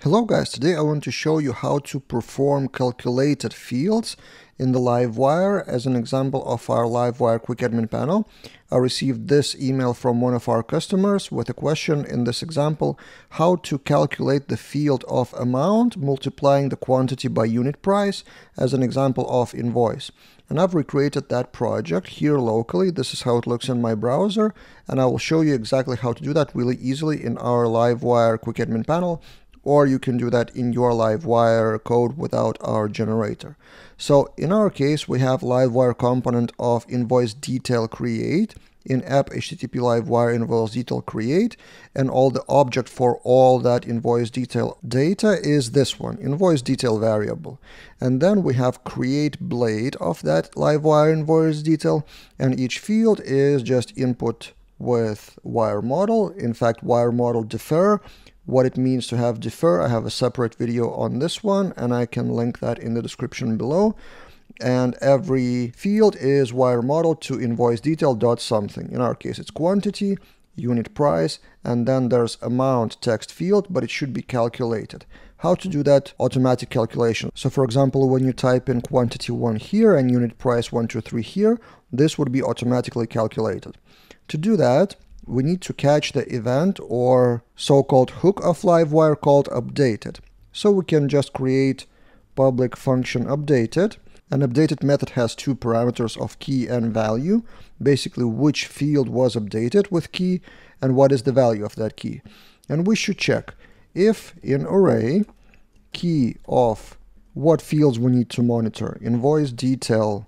Hello guys, today I want to show you how to perform calculated fields in the Livewire as an example of our Livewire QuickAdminPanel. I received this email from one of our customers with a question in this example, how to calculate the field of amount multiplying the quantity by unit price as an example of invoice. And I've recreated that project here locally. This is how it looks in my browser. And I will show you exactly how to do that really easily in our Livewire QuickAdminPanel or you can do that in your Livewire code without our generator. So in our case, we have Livewire component of invoice detail create in app HTTP Livewire invoice detail create and all the object for all that invoice detail data is this one, invoice detail variable. And then we have create blade of that Livewire invoice detail and each field is just input with wire model. In fact, wire model defer what it means to have defer. I have a separate video on this one and I can link that in the description below. And every field is wire model to invoice detail dot something. In our case, it's quantity, unit price, and then there's amount text field, but it should be calculated. How to do that automatic calculation. So for example, when you type in quantity 1 here and unit price 123 here, this would be automatically calculated. To do that, we need to catch the event or so-called hook of Livewire called updated. So we can just create public function updated. An updated method has two parameters of key and value, basically which field was updated with key and what is the value of that key. And we should check if in array key of what fields we need to monitor, invoice detail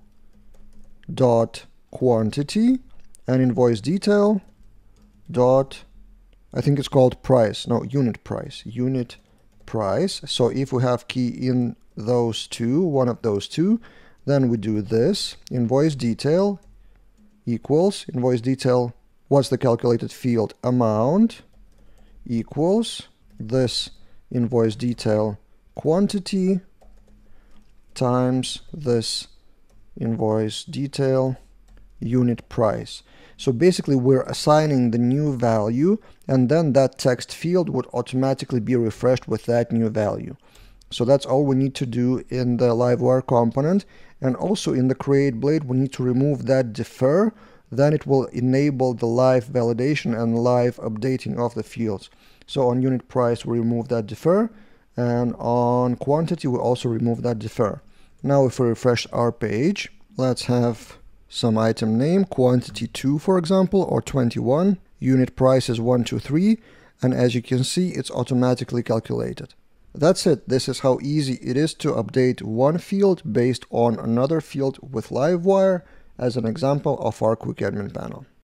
dot quantity and invoice detail dot, I think it's called price, no, unit price, unit price. So if we have key in those two, one of those two, then we do this, invoice detail equals, invoice detail, what's the calculated field, amount equals this invoice detail quantity times this invoice detail unit price. So basically we're assigning the new value and then that text field would automatically be refreshed with that new value. So that's all we need to do in the Livewire component. And also in the create blade, we need to remove that defer. Then it will enable the live validation and live updating of the fields. So on unit price, we remove that defer. And on quantity, we also remove that defer. Now if we refresh our page, let's have some item name, quantity 2 for example, or 21, unit price is 123, and as you can see it's automatically calculated. That's it, this is how easy it is to update one field based on another field with Livewire as an example of our QuickAdminPanel.